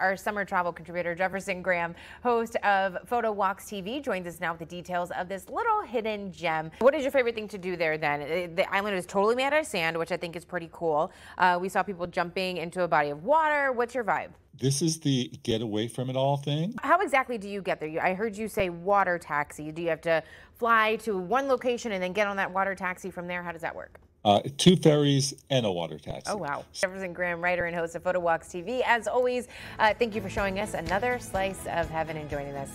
Our summer travel contributor Jefferson Graham, host of Photo Walks TV, joins us now with the details of this little hidden gem. What is your favorite thing to do there then? Uh, the island is totally made out of sand, which I think is pretty cool. Uh, we saw people jumping into a body of water. What's your vibe? This is the get away from it all thing. How exactly do you get there? I heard you say water taxi. Do you have to fly to one location and then get on that water taxi from there? How does that work? Uh, two ferries and a water taxi. Oh, wow. Jefferson Graham, writer and host of Photo Walks TV. As always, uh, thank you for showing us another slice of heaven and joining us.